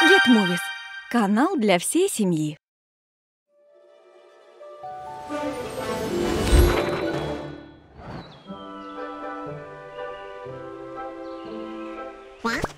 Get Movies – канал для всей семьи. What?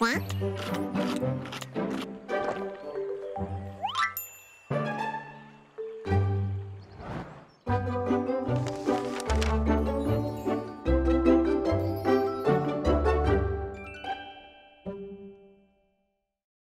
What?